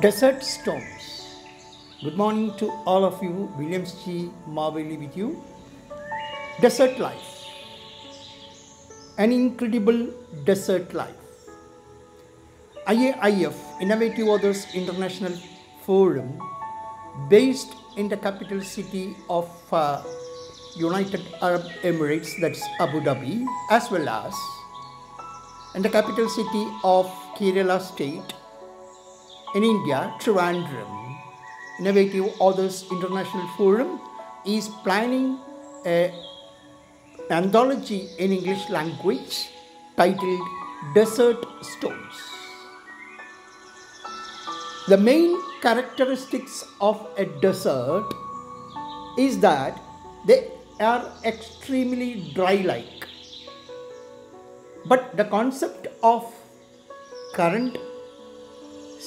Desert Storms. Good morning to all of you. Williams G. Maveli with you. Desert Life. An incredible desert life. IAIF, Innovative Authors International Forum, based in the capital city of uh, United Arab Emirates, that's Abu Dhabi, as well as in the capital city of Kerala state in India, Trivandrum, Innovative Authors International Forum is planning a anthology in English language titled Desert Storms. The main characteristics of a desert is that they are extremely dry like. But the concept of current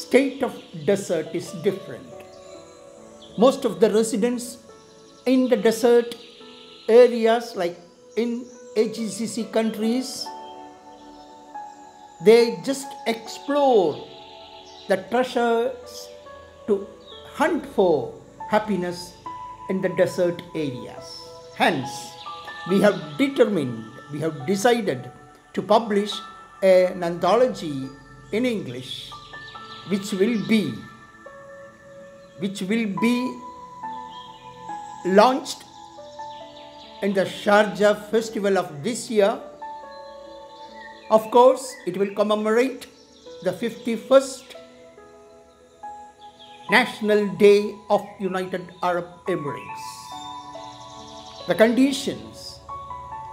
state of desert is different. Most of the residents in the desert areas like in AGCC countries they just explore the treasures to hunt for happiness in the desert areas. Hence, we have determined, we have decided to publish an anthology in English which will be which will be launched in the Sharjah festival of this year. Of course, it will commemorate the 51st National Day of United Arab Emirates. The conditions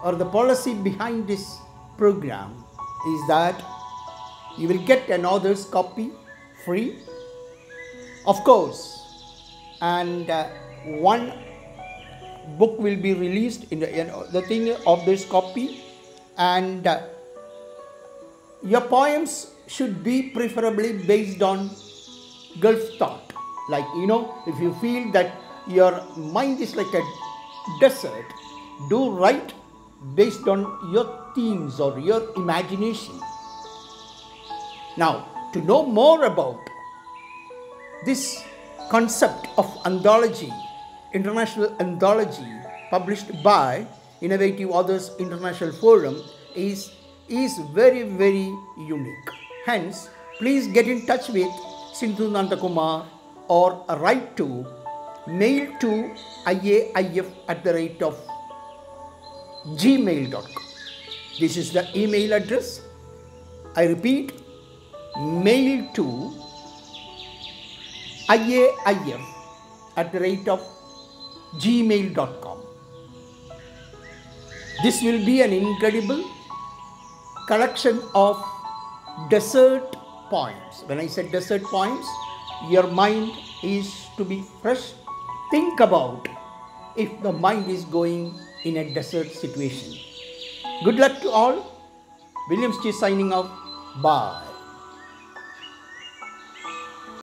or the policy behind this program is that you will get an author's copy free, of course, and uh, one book will be released in the, you know, the thing of this copy, and uh, your poems should be preferably based on Gulf thought. Like, you know, if you feel that your mind is like a desert, do write based on your themes or your imagination. Now, to know more about this concept of anthology, international anthology published by Innovative Authors International Forum is, is very, very unique. Hence, please get in touch with Sindhu Nandakumar or write to mail to iaif at the rate of gmail.com. This is the email address. I repeat, mail to iaif at the rate of gmail.com. This will be an incredible collection of desert poems. When I said desert poems, your mind is to be fresh. Think about if the mind is going in a desert situation. Good luck to all. Williams G signing off. Bye.